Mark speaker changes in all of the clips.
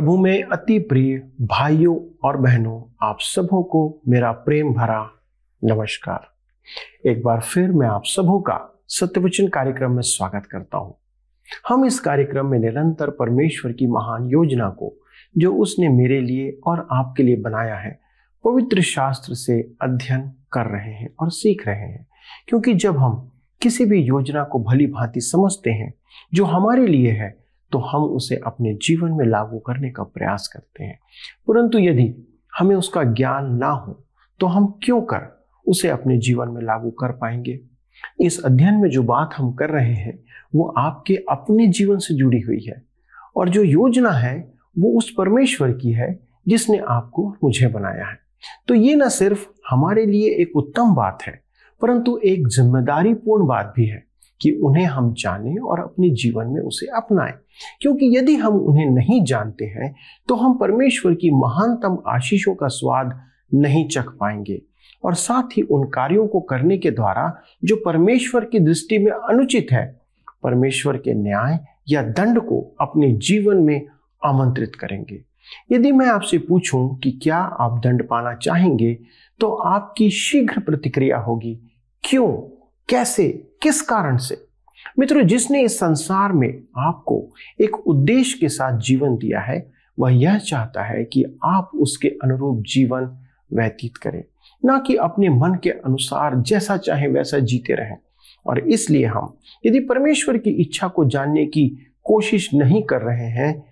Speaker 1: प्रभु में अति प्रिय भाइयों और बहनों, आप सबों को मेरा प्रेम भरा नमस्कार। एक बार फिर मैं आप सबों का सत्यवचन कार्यक्रम में स्वागत करता हूँ। हम इस कार्यक्रम में निरंतर परमेश्वर की महान योजना को, जो उसने मेरे लिए और आपके लिए बनाया है, पवित्र शास्त्र से अध्ययन कर रहे हैं और सीख रहे हैं। क्योंकि जब हम किसी भी योजना को भली भांति समझते हैं, जो हमारे लिए है तो हम उसे अपने जीवन में लागू करने का प्रयास करते हैं। परंतु यदि हमें उसका ज्ञान ना हो तो हम क्यों कर उसे अपने जीवन में लागू कर पाएँगे? इस अध्ययन में जो बात हम कर रहे हैं, वो आपके अपने जीवन से जुड़ी हुई है और जो योजना है, वो उस परमेश्वर की है जिसने आपको मुझे बनाया है। तो ये ना सिर्फ़ हमारे लिए एक उत्तम बात है, परंतु एक ज़िम्मेदारी पूर्ण बात भी है। कि उन्हें हम जानें और अपने जीवन में उसे अपनाएँ। क्योंकि यदि हम उन्हें नहीं जानते हैं तो हम परमेश्वर की महानतम आशीषों का स्वाद नहीं चख पाएँगे। और साथ ही उन कार्यों को करने के द्वारा जो परमेश्वर की दृष्टि में अनुचित है, परमेश्वर के न्याय या दंड को अपने जीवन में आमंत्रित करेंगे। यदि मैं आपसे पूछूँ कि क्या आप दंड पाना चाहेंगे तो आपकी शीघ्र प्रतिक्रिया होगी, क्यों? कैसे? किस कारण से? मित्रों, जिसने इस संसार में आपको एक उद्देश्य के साथ जीवन दिया है, वह यह चाहता है कि आप उसके अनुरूप जीवन व्यतीत करें। ना कि अपने मन के अनुसार जैसा चाहे वैसा जीते रहें। और इसलिए हम, यदि परमेश्वर की इच्छा को जानने की कोशिश नहीं कर रहे हैं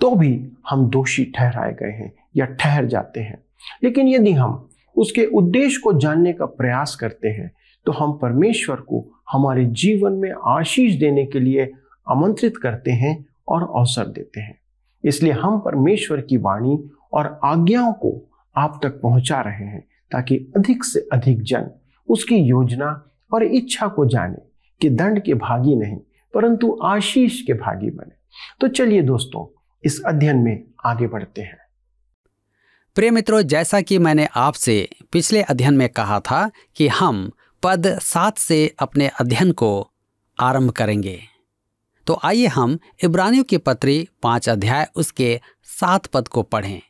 Speaker 1: तो भी हम दोषी ठहराए गए हैं या ठहर जाते हैं। लेकिन यदि हम उसके उद्देश्य को जानने का प्रयास करते हैं तो हम परमेश्वर को हमारे जीवन में आशीष देने के लिए आमंत्रित करते हैं और अवसर देते हैं। इसलिए हम परमेश्वर की वाणी और आज्ञाओं को आप तक पहुँचा रहे हैं ताकि अधिक से अधिक जन उसकी योजना और इच्छा को जाने कि दंड के भागी नहीं, परंतु आशीष के भागी बने। तो चलिए दोस्तों, इस अध्ययन में आगे बढ़ते हैं।
Speaker 2: प्रिय मित्रों, जैसा कि मैंने आपसे पिछले अध्ययन में कहा था कि हम पद सात से अपने अध्ययन को आरंभ करेंगे। तो आइए हम इब्रानियों के पत्री पाँच अध्याय उसके सात पद को पढ़ें।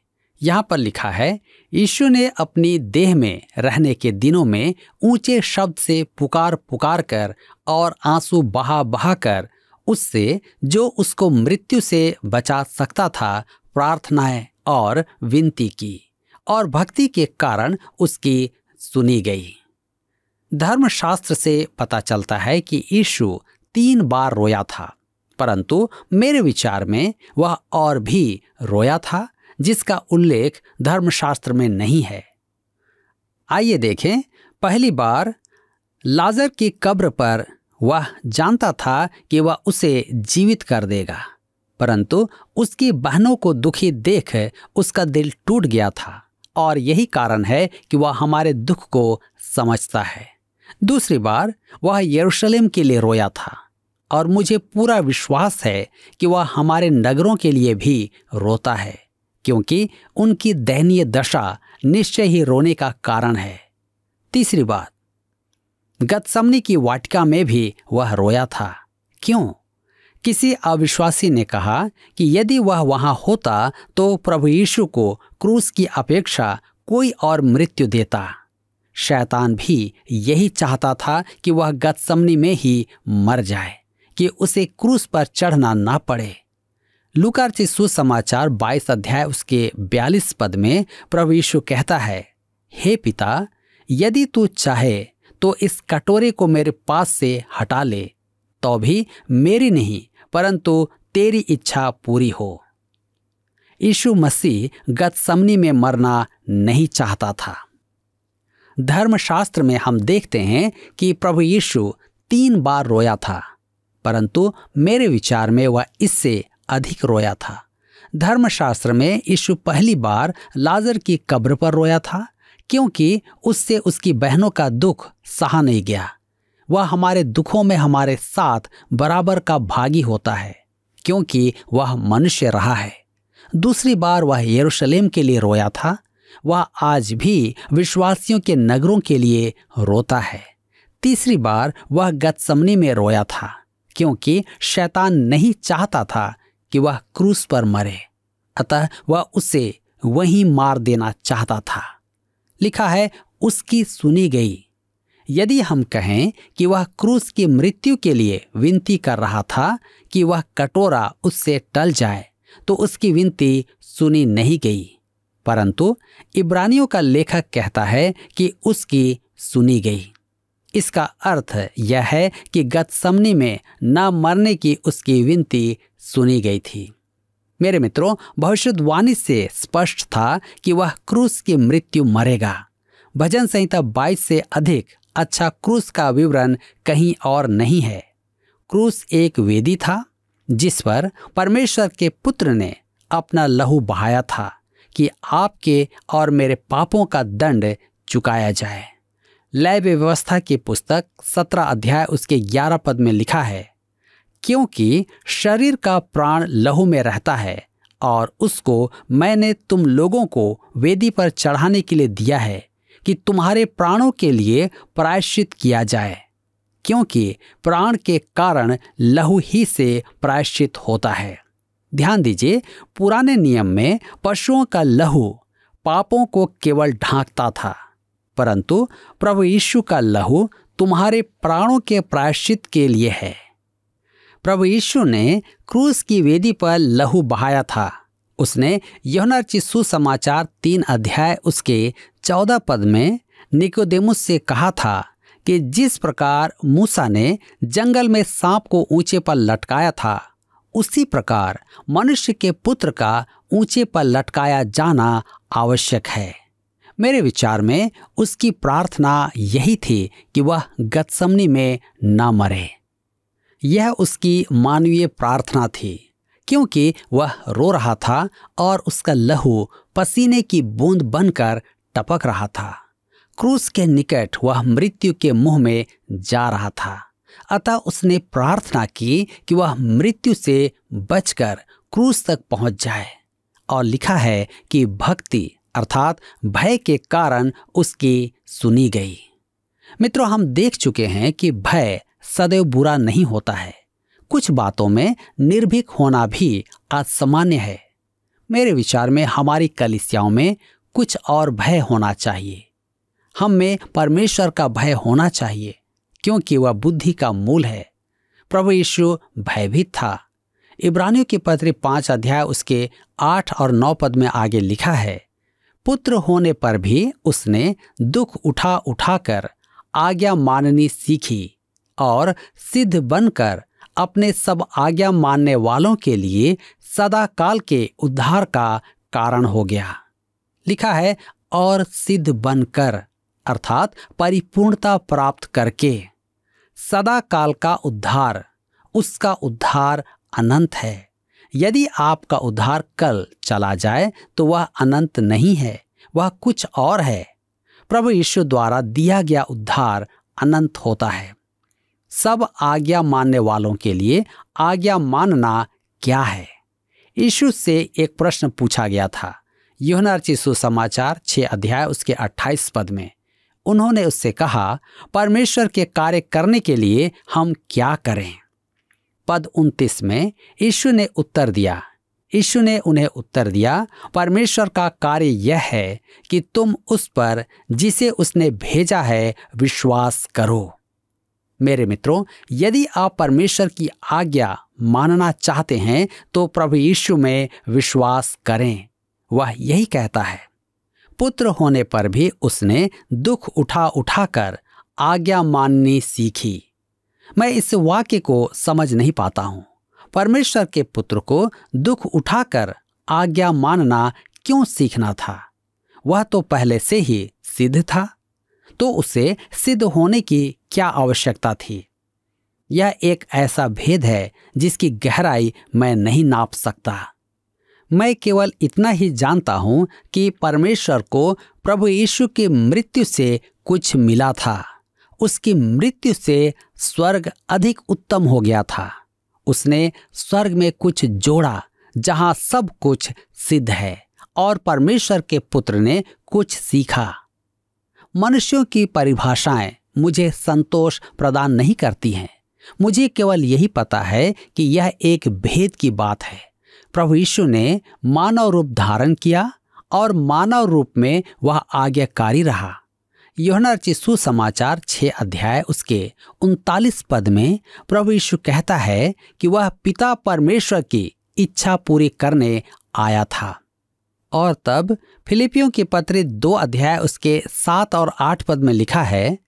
Speaker 2: यहाँ पर लिखा है, यीशु ने अपनी देह में रहने के दिनों में ऊँचे शब्द से पुकार पुकार कर और आँसू बहा बहा कर उससे जो उसको मृत्यु से बचा सकता था प्रार्थनाएँ और विनती की और भक्ति के कारण उसकी सुनी गई। धर्मशास्त्र से पता चलता है कि यीशु तीन बार रोया था, परंतु मेरे विचार में वह और भी रोया था, जिसका उल्लेख धर्मशास्त्र में नहीं है। आइए देखें, पहली बार लाजर की कब्र पर वह जानता था कि वह उसे जीवित कर देगा, परंतु उसकी बहनों को दुखी देख उसका दिल टूट गया था और यही कारण है कि वह हमारे दुख को समझता है। दूसरी बार वह यरूशलेम के लिए रोया था और मुझे पूरा विश्वास है कि वह हमारे नगरों के लिए भी रोता है, क्योंकि उनकी दयनीय दशा निश्चय ही रोने का कारण है। तीसरी बात, गतसमनी की वाटिका में भी वह रोया था। क्यों? किसी अविश्वासी ने कहा कि यदि वह वहाँ होता तो प्रभु यीशु को क्रूस की अपेक्षा कोई और मृत्यु देता। शैतान भी यही चाहता था कि वह गतसमनी में ही मर जाए, कि उसे क्रूस पर चढ़ना ना पड़े। लुकार सुसमाचार 22 अध्याय उसके 42 पद में प्रभु यीशु कहता है, हे पिता, यदि तू चाहे तो इस कटोरे को मेरे पास से हटा ले तो भी मेरी नहीं, परंतु तेरी इच्छा पूरी हो। यीशु मसीह गतसमनी में मरना नहीं चाहता था। धर्मशास्त्र में हम देखते हैं कि प्रभु यीशु तीन बार रोया था, परंतु मेरे विचार में वह इससे अधिक रोया था। धर्मशास्त्र में यीशु पहली बार लाजर की कब्र पर रोया था, क्योंकि उससे उसकी बहनों का दुख सहा नहीं गया। वह हमारे दुखों में हमारे साथ बराबर का भागी होता है, क्योंकि वह मनुष्य रहा है। दूसरी बार वह यरूशलेम के लिए रोया था वह आज भी विश्वासियों के नगरों के लिए रोता है। तीसरी बार वह गतसमनी में रोया था, क्योंकि शैतान नहीं चाहता था कि वह क्रूस पर मरे। अतः वह उसे वहीं मार देना चाहता था। लिखा है, उसकी सुनी गई। यदि हम कहें कि वह क्रूस की मृत्यु के लिए विनती कर रहा था कि वह कटोरा उससे टल जाए तो उसकी विनती सुनी नहीं गई। परंतु इब्रानियों का लेखक कहता है कि उसकी सुनी गई। इसका अर्थ यह है कि गत गतसमनी में न मरने की उसकी विनती सुनी गई थी। मेरे मित्रों, भविष्यवाणी से स्पष्ट था कि वह क्रूस की मृत्यु मरेगा। भजन संहिता 22 से अधिक अच्छा क्रूस का विवरण कहीं और नहीं है। क्रूस एक वेदी था, जिस पर परमेश्वर के पुत्र ने अपना लहू बहाया था। कि आपके और मेरे पापों का दंड चुकाया जाए। लय व्यवस्था की पुस्तक सत्रह अध्याय उसके ग्यारह पद में लिखा है, क्योंकि शरीर का प्राण लहू में रहता है और उसको मैंने तुम लोगों को वेदी पर चढ़ाने के लिए दिया है कि तुम्हारे प्राणों के लिए प्रायश्चित किया जाए, क्योंकि प्राण के कारण लहू ही से प्रायश्चित होता है। ध्यान दीजिए, पुराने नियम में पशुओं का लहू पापों को केवल ढांकता था, परंतु प्रभु यीशु का लहू तुम्हारे प्राणों के प्रायश्चित के लिए है। प्रभु यीशु ने क्रूस की वेदी पर लहू बहाया था। उसने यौनर्ची सुसमाचार तीन अध्याय उसके चौदह पद में निकोदेमुस से कहा था कि जिस प्रकार मूसा ने जंगल में सांप को ऊँचे पर लटकाया था उसी प्रकार मनुष्य के पुत्र का ऊँचे पर लटकाया जाना आवश्यक है। मेरे विचार में उसकी प्रार्थना यही थी कि वह गतसमनी में न मरे। यह उसकी मानवीय प्रार्थना थी, क्योंकि वह रो रहा था और उसका लहू पसीने की बूंद बनकर टपक रहा था। क्रूस के निकट वह मृत्यु के मुँह में जा रहा था। अतः उसने प्रार्थना की कि वह मृत्यु से बचकर क्रूस तक पहुँच जाए। और लिखा है कि भक्ति, अर्थात भय के कारण उसकी सुनी गई। मित्रों, हम देख चुके हैं कि भय सदैव बुरा नहीं होता है। कुछ बातों में निर्भीक होना भी असामान्य है। मेरे विचार में हमारी कलिसियाओं में कुछ और भय होना चाहिए। हम में परमेश्वर का भय होना चाहिए। क्योंकि वह बुद्धि का मूल है। प्रभु यीशु भयभीत था। इब्रानियों की पत्र पाँच अध्याय उसके आठ और नौ पद में आगे लिखा है, पुत्र होने पर भी उसने दुख उठा उठाकर आज्ञा माननी सीखी और सिद्ध बनकर अपने सब आज्ञा मानने वालों के लिए सदा काल के उद्धार का कारण हो गया। लिखा है, और सिद्ध बनकर, अर्थात परिपूर्णता प्राप्त करके। सदा काल का उद्धार, उसका उद्धार अनंत है। यदि आपका उद्धार कल चला जाए तो वह अनंत नहीं है, वह कुछ और है। प्रभु यीशु द्वारा दिया गया उद्धार अनंत होता है। सब आज्ञा मानने वालों के लिए आज्ञा मानना क्या है? यीशु से एक प्रश्न पूछा गया था। योहनार्ची सुसमाचार, छह अध्याय, उसके 28 पद में। उन्होंने उससे कहा, परमेश्वर के कार्य करने के लिए हम क्या करें? पद उनतीस में यीशु ने उत्तर दिया। यीशु ने उन्हें उत्तर दिया, परमेश्वर का कार्य यह है कि तुम उस पर, जिसे उसने भेजा है, विश्वास करो। मेरे मित्रों, यदि आप परमेश्वर की आज्ञा मानना चाहते हैं तो प्रभु यीशु में विश्वास करें। वह यही कहता है। पुत्र होने पर भी उसने दुख उठा उठाकर आज्ञा माननी सीखी। मैं इस वाक्य को समझ नहीं पाता हूँ। परमेश्वर के पुत्र को दुख उठाकर आज्ञा मानना क्यों सीखना था? वह तो पहले से ही सिद्ध था तो उसे सिद्ध होने की क्या आवश्यकता थी? यह एक ऐसा भेद है जिसकी गहराई मैं नहीं नाप सकता। मैं केवल इतना ही जानता हूँ कि परमेश्वर को प्रभु यीशु की मृत्यु से कुछ मिला था। उसकी मृत्यु से स्वर्ग अधिक उत्तम हो गया था। उसने स्वर्ग में कुछ जोड़ा, जहाँ सब कुछ सिद्ध है, और परमेश्वर के पुत्र ने कुछ सीखा। मनुष्यों की परिभाषाएँ मुझे संतोष प्रदान नहीं करती हैं। मुझे केवल यही पता है कि यह एक भेद की बात है। प्रभु यीशु ने मानव रूप धारण किया और मानव रूप में वह आज्ञाकारी रहा। योहना सुसमाचार छह अध्याय उसके उनतालीस पद में प्रभु यीशु कहता है कि वह पिता परमेश्वर की इच्छा पूरी करने आया था। और तब फिलिपियों की पत्र दो अध्याय उसके सात और आठ पद में लिखा है,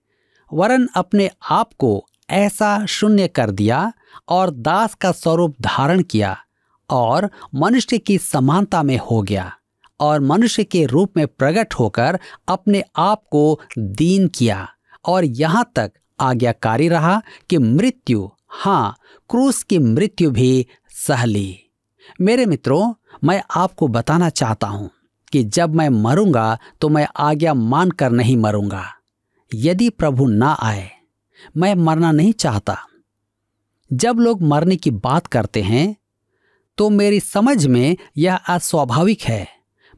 Speaker 2: वरन अपने आप को ऐसा शून्य कर दिया और दास का स्वरूप धारण किया और मनुष्य की समानता में हो गया और मनुष्य के रूप में प्रकट होकर अपने आप को दीन किया और यहाँ तक आज्ञाकारी रहा कि मृत्यु हाँ क्रूस की मृत्यु भी सह ली। मेरे मित्रों, मैं आपको बताना चाहता हूँ कि जब मैं मरूँगा तो मैं आज्ञा मानकर नहीं मरूँगा। यदि प्रभु ना आए, मैं मरना नहीं चाहता। जब लोग मरने की बात करते हैं तो मेरी समझ में यह अस्वाभाविक है।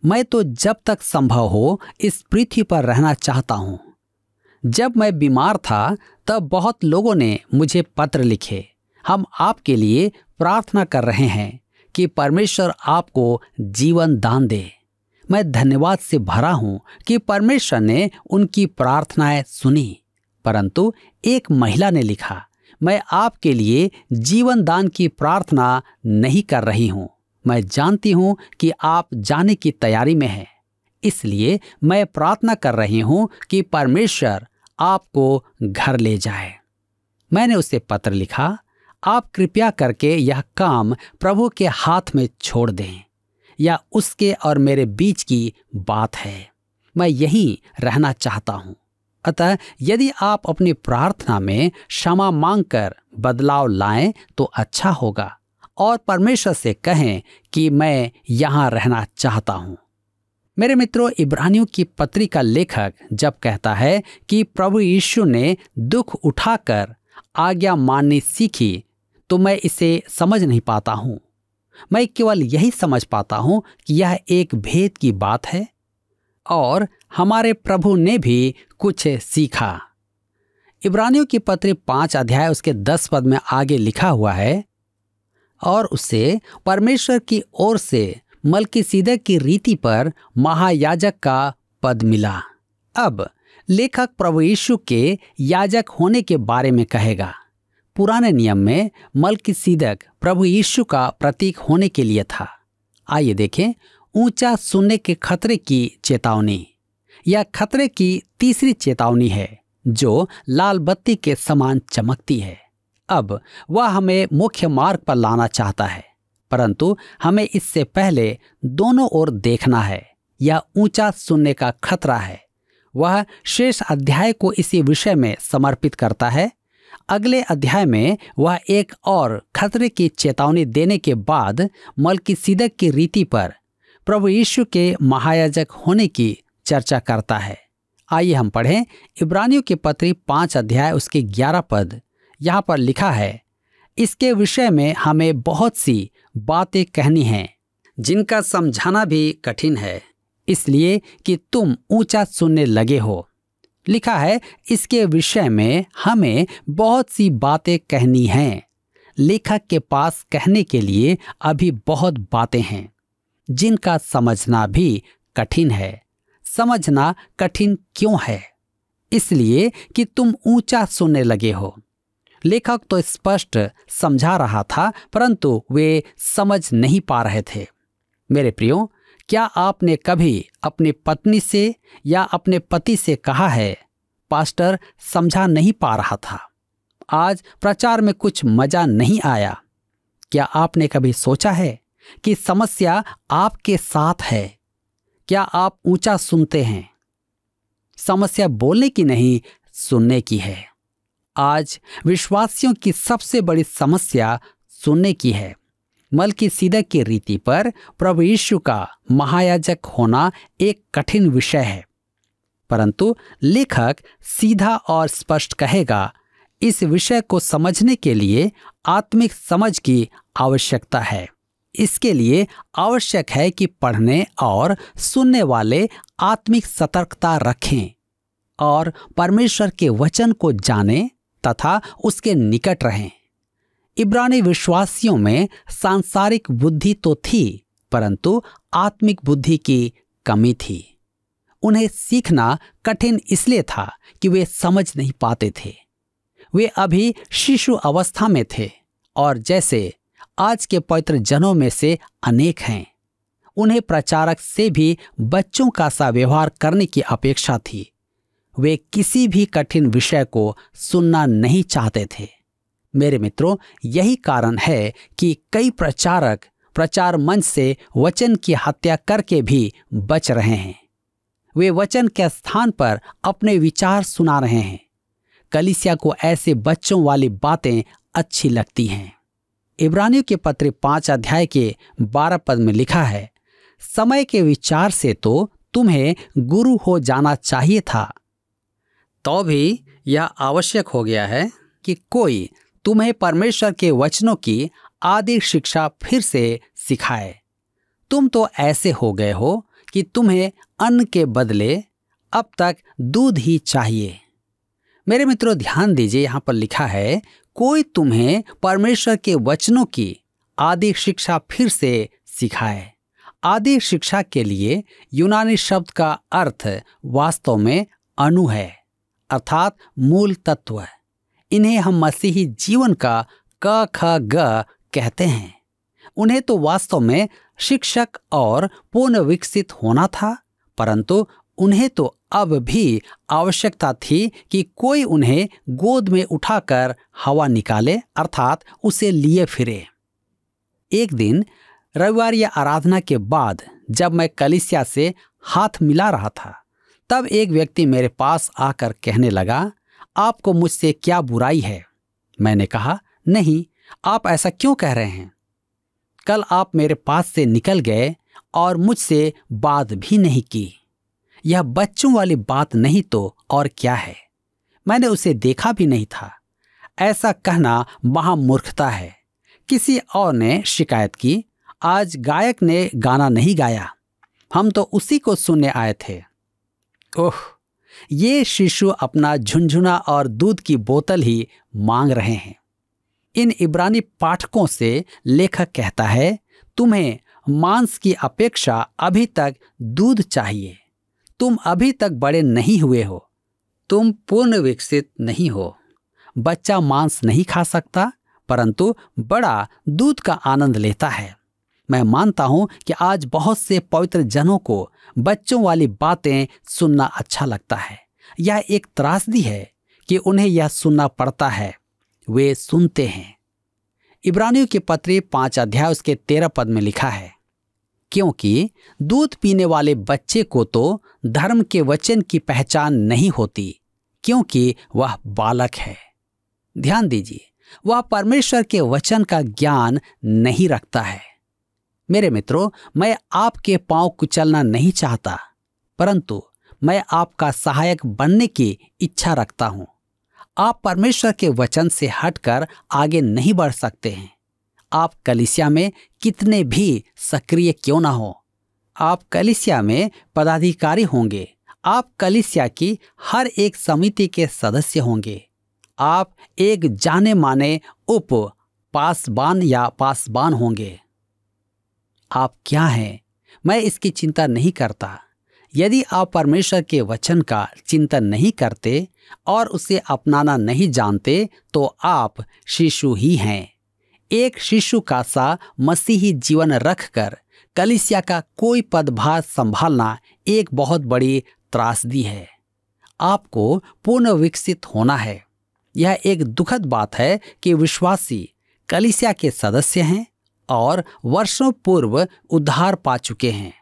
Speaker 2: मैं तो जब तक संभव हो इस पृथ्वी पर रहना चाहता हूँ। जब मैं बीमार था, तब बहुत लोगों ने मुझे पत्र लिखे। हम आपके लिए प्रार्थना कर रहे हैं कि परमेश्वर आपको जीवन दान दे। मैं धन्यवाद से भरा हूँ कि परमेश्वर ने उनकी प्रार्थनाएँ सुनी, परंतु एक महिला ने लिखा मैं आपके लिए जीवन दान की प्रार्थना नहीं कर रही हूँ। मैं जानती हूँ कि आप जाने की तैयारी में हैं। इसलिए मैं प्रार्थना कर रही हूँ कि परमेश्वर आपको घर ले जाए। मैंने उसे पत्र लिखा, आप कृपया करके यह काम प्रभु के हाथ में छोड़ दें, या उसके और मेरे बीच की बात है। मैं यहीं रहना चाहता हूँ। अतः यदि आप अपनी प्रार्थना में क्षमा मांगकर बदलाव लाएँ तो अच्छा होगा। और परमेश्वर से कहें कि मैं यहाँ रहना चाहता हूँ। मेरे मित्रों, इब्रानियों की पत्री का लेखक जब कहता है कि प्रभु यीशु ने दुख उठाकर आज्ञा माननी सीखी तो मैं इसे समझ नहीं पाता हूँ। मैं केवल यही समझ पाता हूँ कि यह एक भेद की बात है। और हमारे प्रभु ने भी कुछ सीखा। इब्रानियों की पत्री पाँच अध्याय उसके दस पद में आगे लिखा हुआ है, और उसे परमेश्वर की ओर से मलकी सीदक की रीति पर महायाजक का पद मिला। अब लेखक प्रभु यीशु के याजक होने के बारे में कहेगा। पुराने नियम में मलकी सीदक प्रभु यीशु का प्रतीक होने के लिए था। आइए देखें ऊँचा सुनने के खतरे की चेतावनी यह खतरे की तीसरी चेतावनी है, जो लाल बत्ती के समान चमकती है। अब वह हमें मुख्य मार्ग पर लाना चाहता है, परंतु हमें इससे पहले दोनों ओर देखना है यह ऊँचा सुनने का खतरा है। वह शेष अध्याय को इसी विषय में समर्पित करता है। अगले अध्याय में वह एक और खतरे की चेतावनी देने के बाद मलकी सीदक की रीति पर प्रभु यीशु के महायाजक होने की चर्चा करता है। आइए हम पढ़ें इब्रानियों के पत्री पाँच अध्याय, उसके ग्यारह पद। यहाँ पर लिखा है, इसके विषय में हमें बहुत सी बातें कहनी हैं, जिनका समझाना भी कठिन है, इसलिए कि तुम ऊँचा सुनने लगे हो। लिखा है, इसके विषय में हमें बहुत सी बातें कहनी हैं। लेखक के पास कहने के लिए अभी बहुत बातें हैं। जिनका समझना भी कठिन है। समझना कठिन क्यों है? इसलिए कि तुम ऊँचा सुनने लगे हो। लेखक तो स्पष्ट समझा रहा था, परंतु वे समझ नहीं पा रहे थे। मेरे प्रियो, क्या आपने कभी अपनी पत्नी से या अपने पति से कहा है, पास्टर, समझा नहीं पा रहा था। आज प्रचार में कुछ मज़ा नहीं आया। क्या आपने कभी सोचा है कि समस्या आपके साथ है। क्या आप ऊँचा सुनते हैं? समस्या बोलने की नहीं, सुनने की है। आज विश्वासियों की सबसे बड़ी समस्या सुनने की है। मलकी सीधा की रीति पर प्रभु यीशु का महायाजक होना एक कठिन विषय है। परंतु लेखक सीधा और स्पष्ट कहेगा, इस विषय को समझने के लिए आत्मिक समझ की आवश्यकता है। इसके लिए आवश्यक है कि पढ़ने और सुनने वाले आत्मिक सतर्कता रखें और परमेश्वर के वचन को जानें तथा उसके निकट रहें। इब्रानी विश्वासियों में सांसारिक बुद्धि तो थी, परंतु आत्मिक बुद्धि की कमी थी। उन्हें सीखना कठिन इसलिए था कि वे समझ नहीं पाते थे। वे अभी शिशु अवस्था में थे और जैसे आज के पवित्र जनों में से अनेक हैं। उन्हें प्रचारक से भी बच्चों का सा व्यवहार करने की अपेक्षा थी। वे किसी भी कठिन विषय को सुनना नहीं चाहते थे। मेरे मित्रों, यही कारण है कि कई प्रचारक प्रचार मंच से वचन की हत्या करके भी बच रहे हैं। वे वचन के स्थान पर अपने विचार सुना रहे हैं। कलिसिया को ऐसे बच्चों वाली बातें अच्छी लगती हैं। इब्रानियों के पत्र पाँच अध्याय के बारह पद में लिखा है, समय के विचार से तो तुम्हें गुरु हो जाना चाहिए था। तो भी यह आवश्यक हो गया है कि कोई तुम्हें परमेश्वर के वचनों की आदि शिक्षा फिर से सिखाए। तुम तो ऐसे हो गए हो कि तुम्हें अन्न के बदले अब तक दूध ही चाहिए। मेरे मित्रों, ध्यान दीजिए, यहाँ पर लिखा है कोई तुम्हें परमेश्वर के वचनों की आदि शिक्षा फिर से सिखाए। आदि शिक्षा के लिए यूनानी शब्द का अर्थ वास्तव में अनु है, अर्थात मूल तत्व है। इन्हें हम मसीही जीवन का क, ख, ग कहते हैं। उन्हें तो वास्तव में शिक्षक और पूर्ण विकसित होना था, परंतु उन्हें तो अब भी आवश्यकता थी कि कोई उन्हें गोद में उठाकर हवा निकाले, अर्थात उसे लिए फिरे। एक दिन, रविवार या आराधना के बाद, जब मैं कलिसिया से हाथ मिला रहा था, तब एक व्यक्ति मेरे पास आकर कहने लगा, आपको मुझसे क्या बुराई है? मैंने कहा, नहीं, आप ऐसा क्यों कह रहे हैं? कल आप मेरे पास से निकल गए और मुझसे बात भी नहीं की। यह बच्चों वाली बात नहीं तो और क्या है? मैंने उसे देखा भी नहीं था। ऐसा कहना महामूर्खता है। किसी और ने शिकायत की। आज गायक ने गाना नहीं गाया। हम तो उसी को सुनने आए थे। ओह! ये शिशु अपना झुंझुना और दूध की बोतल ही मांग रहे हैं। इन इब्रानी पाठकों से लेखक कहता है, तुम्हें मांस की अपेक्षा अभी तक दूध चाहिए। तुम अभी तक बड़े नहीं हुए हो। तुम पूर्ण विकसित नहीं हो। बच्चा मांस नहीं खा सकता, परंतु बड़ा दूध का आनंद लेता है। मैं मानता हूँ कि आज बहुत से पवित्र जनों को बच्चों वाली बातें सुनना अच्छा लगता है। यह एक त्रासदी है कि उन्हें यह सुनना पड़ता है। वे सुनते हैं। इब्रानियों के पत्र पाँच अध्याय उसके तेरह पद में लिखा है क्योंकि दूध पीने वाले बच्चे को तो धर्म के वचन की पहचान नहीं होती, क्योंकि वह बालक है। ध्यान दीजिए, वह परमेश्वर के वचन का ज्ञान नहीं रखता है। मेरे मित्रों, मैं आपके पाँव कुचलना नहीं चाहता, परंतु मैं आपका सहायक बनने की इच्छा रखता हूँ। आप परमेश्वर के वचन से हटकर आगे नहीं बढ़ सकते हैं। आप कलिसिया में कितने भी सक्रिय क्यों ना हो। आप कलिसिया में पदाधिकारी होंगे। आप कलिसिया की हर एक समिति के सदस्य होंगे। आप एक जाने माने उप पासबान या पासबान होंगे। आप क्या हैं? मैं इसकी चिंता नहीं करता। यदि आप परमेश्वर के वचन का चिंतन नहीं करते और उसे अपनाना नहीं जानते तो आप शिशु ही हैं। एक शिशु का सा मसीही जीवन रखकर कलिसिया का कोई पदभार संभालना एक बहुत बड़ी त्रासदी है। आपको पूर्ण विकसित होना है। यह एक दुखद बात है कि विश्वासी कलिसिया के सदस्य हैं और वर्षों पूर्व उद्धार पा चुके हैं।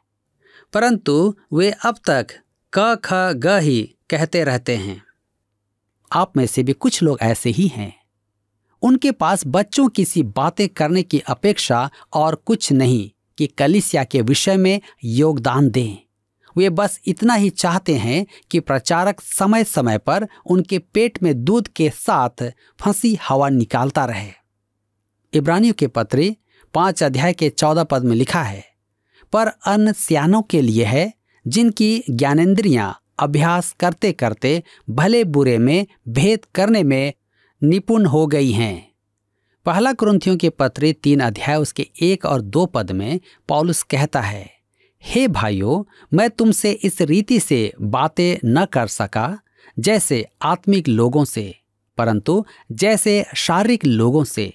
Speaker 2: परंतु वे अब तक क, ख, ग ही कहते रहते हैं। आप में से भी कुछ लोग ऐसे ही हैं। उनके पास बच्चों की सी बातें करने की अपेक्षा और कुछ नहीं कि कलिसिया के विषय में योगदान दें। वे बस इतना ही चाहते हैं कि प्रचारक समय समय पर उनके पेट में दूध के साथ फंसी हवा निकालता रहे। इब्रानियों के पत्र पाँच अध्याय के चौदह पद में लिखा है, पर अन्न सियानों के लिए है, जिनकी ज्ञानेन्द्रियाँ अभ्यास करते करते भले बुरे में, भेद करने में निपुण हो गई हैं। पहला क्रंथियों के पत्र तीन अध्याय उसके एक और दो पद में पॉलुस कहता है, हे भाइयों, मैं तुमसे इस रीति से बातें न कर सका, जैसे आत्मिक लोगों से, परंतु जैसे शारीरिक लोगों से,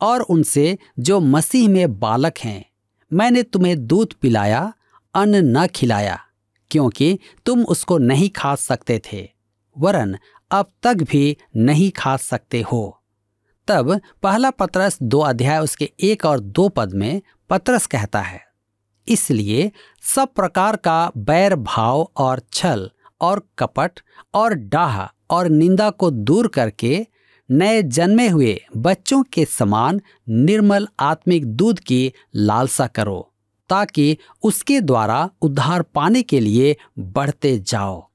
Speaker 2: और उनसे जो मसीह में बालक हैं। मैंने तुम्हें दूध पिलाया, अन्न न खिलाया, क्योंकि तुम उसको नहीं खा सकते थे। वरन अब तक भी नहीं खा सकते हो। तब पहला पत्रस दो अध्याय उसके एक और दो पद में पत्रस कहता है। इसलिए सब प्रकार का बैर भाव और छल और कपट और डाह और निंदा को दूर करके नए जन्मे हुए बच्चों के समान निर्मल आत्मिक दूध की लालसा करो, ताकि उसके द्वारा उद्धार पाने के लिए बढ़ते जाओ।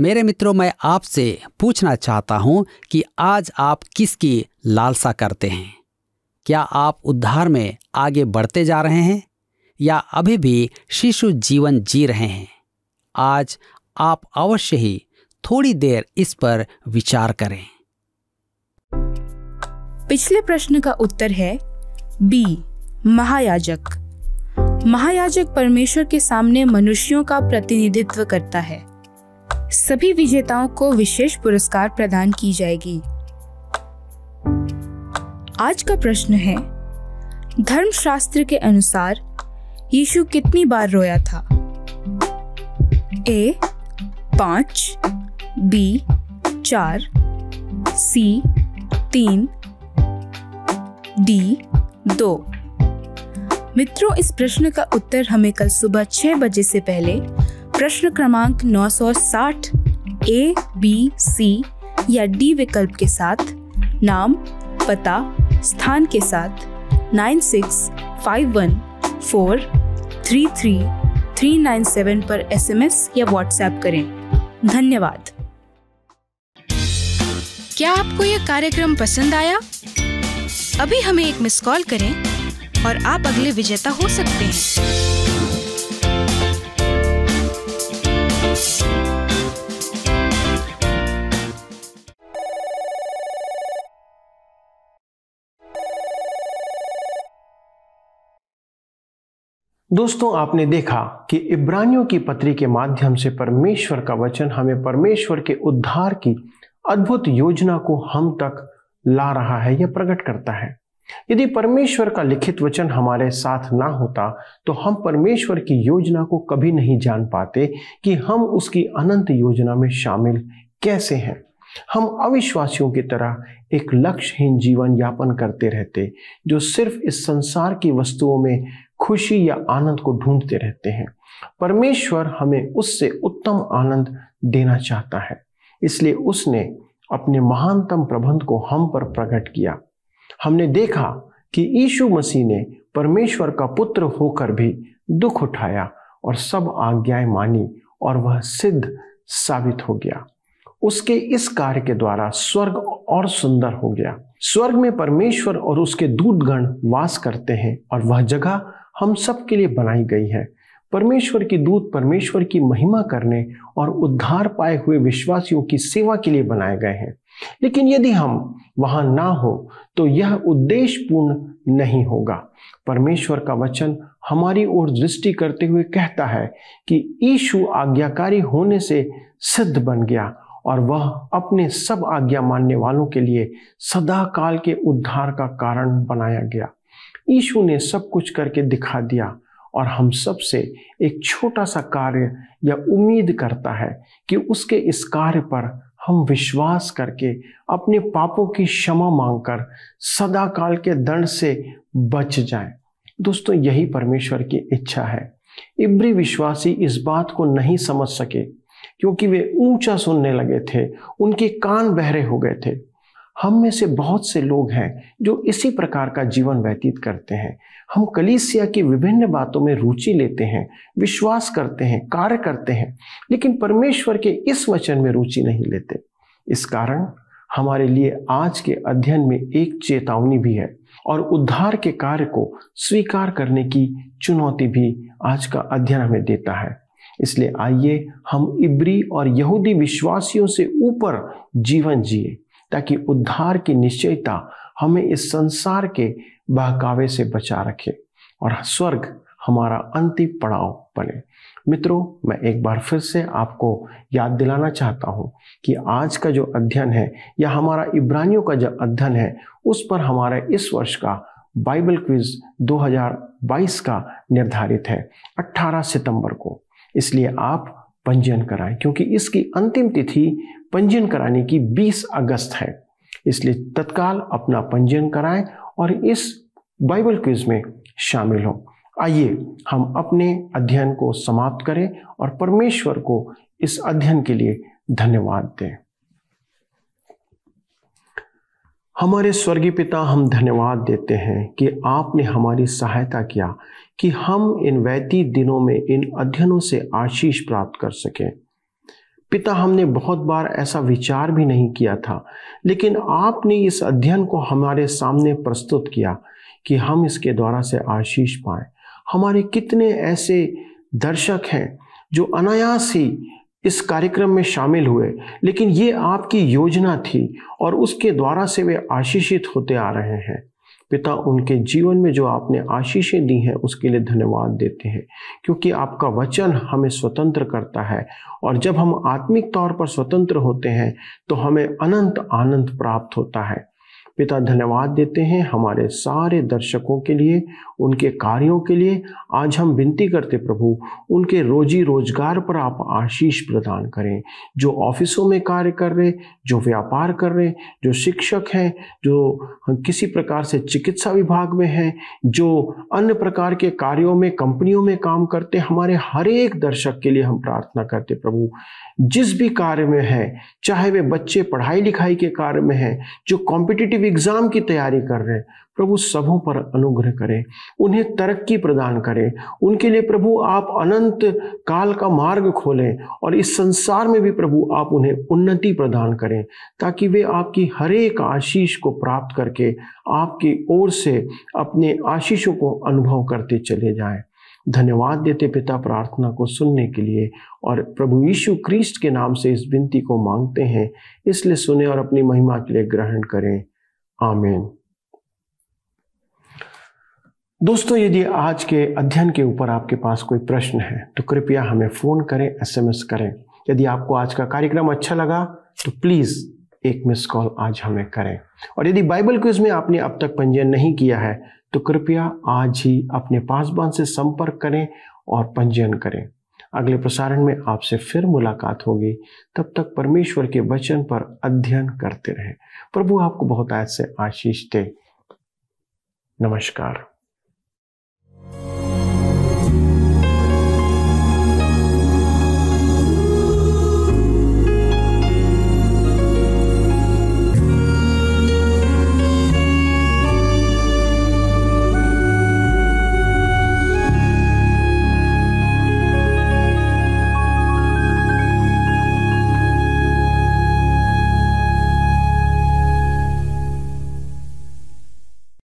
Speaker 2: मेरे मित्रों, मैं आपसे पूछना चाहता हूँ कि आज आप किसकी लालसा करते हैं? क्या आप उद्धार में आगे बढ़ते जा रहे हैं? या अभी भी शिशु जीवन जी रहे हैं? आज आप अवश्य ही थोड़ी देर इस पर विचार करें।
Speaker 3: पिछले प्रश्न का उत्तर है बी, महायाजक। महायाजक परमेश्वर के सामने मनुष्यों का प्रतिनिधित्व करता है। सभी विजेताओं को विशेष पुरस्कार प्रदान की जाएगी। आज का प्रश्न है, धर्मशास्त्र के अनुसार यीशु कितनी बार रोया था? ए, पाँच, बी, चार, सी, तीन, डी, दो। मित्रों, इस प्रश्न का उत्तर हमें कल सुबह छह बजे से पहले प्रश्न क्रमांक 960 ए, बी, सी या डी विकल्प के साथ, नाम, पता, स्थान के साथ 9651433397 पर एसएमएस या व्हाट्सएप करें। धन्यवाद।
Speaker 4: क्या आपको यह कार्यक्रम पसंद आया? अभी हमें एक मिस कॉल करें और आप अगले विजेता हो सकते हैं।
Speaker 1: दोस्तों, आपने देखा कि इब्रानियों की पत्री के माध्यम से परमेश्वर का वचन हमें परमेश्वर के उद्धार की अद्भुत योजना को हम तक ला रहा है या प्रकट करता है। यदि परमेश्वर का लिखित वचन हमारे साथ ना होता तो हम परमेश्वर की योजना को कभी नहीं जान पाते कि हम उसकी अनंत योजना में शामिल कैसे हैं। हम अविश्वासियों की तरह एक लक्ष्यहीन जीवन यापन करते रहते, जो सिर्फ़ इस संसार की वस्तुओं में खुशी या आनंद को ढूंढते रहते हैं। परमेश्वर हमें उससे उत्तम आनंद देना चाहता है। इसलिए उसने अपने महानतम प्रबंध को हम पर प्रकट किया। हमने देखा कि यीशु मसीह ने परमेश्वर का पुत्र होकर भी दुख उठाया और सब आज्ञाएँ मानी और वह सिद्ध साबित हो गया। उसके इस कार्य के द्वारा स्वर्ग और सुंदर हो गया। स्वर्ग में परमेश्वर और उसके दूतगण वास करते हैं और वह जगह हम सब के लिए बनाई गई है। परमेश्वर की दूत, परमेश्वर की महिमा करने और उद्धार पाए हुए विश्वासियों की सेवा के लिए बनाए गए हैं। लेकिन यदि हम वहाँ ना हो तो यह उद्देश्य पूर्ण नहीं होगा। परमेश्वर का वचन हमारी ओर दृष्टि करते हुए कहता है कि ईशु आज्ञाकारी होने से सिद्ध बन गया और वह अपने सब आज्ञा मानने वालों के लिए सदा काल के उद्धार का कारण बनाया गया। ईशु ने सब कुछ करके दिखा दिया और हम सबसे एक छोटा सा कार्य या उम्मीद करता है कि उसके इस कार्य पर हम विश्वास करके अपने पापों की क्षमा मांगकर सदा काल के दंड से बच जाएँ। दोस्तों, यही परमेश्वर की इच्छा है इब्री विश्वासी इस बात को नहीं समझ सके क्योंकि वे ऊँचा सुनने लगे थे, उनके कान बहरे हो गए थे हम में से बहुत से लोग हैं जो इसी प्रकार का जीवन व्यतीत करते हैं। हम कलीसिया की विभिन्न बातों में रुचि लेते हैं, विश्वास करते हैं, कार्य करते हैं, लेकिन परमेश्वर के इस वचन में रुचि नहीं लेते। इस कारण हमारे लिए आज के अध्ययन में एक चेतावनी भी है और उद्धार के कार्य को स्वीकार करने की चुनौती भी आज का अध्ययन हमें देता है। इसलिए आइए हम इब्री और यहूदी विश्वासियों से ऊपर जीवन जिए। ताकि उद्धार की निश्चयता हमें इस संसार के बहकावे से बचा रखे और स्वर्ग हमारा अंतिम पड़ाव बने। मित्रों, मैं एक बार फिर से आपको याद दिलाना चाहता हूँ कि आज का जो अध्ययन है या हमारा इब्रानियों का जो अध्ययन है, उस पर हमारा इस वर्ष का बाइबल क्विज 2022 का निर्धारित है 18 सितंबर को। इसलिए आप पंजीयन कराएँ, क्योंकि इसकी अंतिम तिथि पंजीयन कराने की 20 अगस्त है। इसलिए तत्काल अपना पंजीयन कराएँ और इस बाइबल क्विज में शामिल हो। आइए हम अपने अध्ययन को समाप्त करें और परमेश्वर को इस अध्ययन के लिए धन्यवाद दें। हमारे स्वर्गीय पिता, हम धन्यवाद देते हैं कि आपने हमारी सहायता किया कि हम इन व्यतीत दिनों में इन अध्ययनों से आशीष प्राप्त कर सकें। पिता हमने बहुत बार ऐसा विचार भी नहीं किया था, लेकिन आपने इस अध्ययन को हमारे सामने प्रस्तुत किया कि हम इसके द्वारा से आशीष पाए। हमारे कितने ऐसे दर्शक हैं जो अनायास ही इस कार्यक्रम में शामिल हुए, लेकिन ये आपकी योजना थी और उसके द्वारा से वे आशीषित होते आ रहे हैं। पिता उनके जीवन में जो आपने आशीषें दी हैं, उसके लिए धन्यवाद देते हैं। क्योंकि आपका वचन हमें स्वतंत्र करता है और जब हम आत्मिक तौर पर स्वतंत्र होते हैं तो हमें अनंत आनंद प्राप्त होता है। पिता धन्यवाद देते हैं हमारे सारे दर्शकों के लिए, उनके कार्यों के लिए। आज हम विनती करते प्रभु, उनके रोजी रोज़गार पर आप आशीष प्रदान करें। जो ऑफिसों में कार्य कर रहे, जो व्यापार कर रहे, जो शिक्षक हैं, जो किसी प्रकार से चिकित्सा विभाग में हैं, जो अन्य प्रकार के कार्यों में, कंपनियों में काम करते, हमारे हर एक दर्शक के लिए हम प्रार्थना करते प्रभु। जिस भी कार्य में है, चाहे वे बच्चे पढ़ाई लिखाई के कार्य में हैं, जो कॉम्पिटिटिव एग्ज़ाम की तैयारी कर रहे हैं। प्रभु सबों पर अनुग्रह करें, उन्हें तरक्की प्रदान करें। उनके लिए प्रभु आप अनंत काल का मार्ग खोलें और इस संसार में भी प्रभु आप उन्हें उन्नति प्रदान करें, ताकि वे आपकी हर एक आशीष को प्राप्त करके आपकी ओर से अपने आशीषों को अनुभव करते चले जाएँ। धन्यवाद देते पिता प्रार्थना को सुनने के लिए और प्रभु यीशु क्रिस्ट के नाम से इस विनती को मांगते हैं, इसलिए सुने और अपनी महिमा के लिए ग्रहण करें। आमीन। दोस्तों, यदि आज के अध्ययन के ऊपर आपके पास कोई प्रश्न है तो कृपया हमें फ़ोन करें, एसएमएस करें। यदि आपको आज का कार्यक्रम अच्छा लगा तो प्लीज़ एक मिस कॉल आज हमें करें। और यदि बाइबल क्विज में आपने अब तक पंजीयन नहीं किया है तो कृपया आज ही अपने पासवान से संपर्क करें और पंजीयन करें। अगले प्रसारण में आपसे फिर मुलाकात होगी। तब तक परमेश्वर के वचन पर अध्ययन करते रहें। प्रभु आपको बहुत आज से आशीष दे। नमस्कार।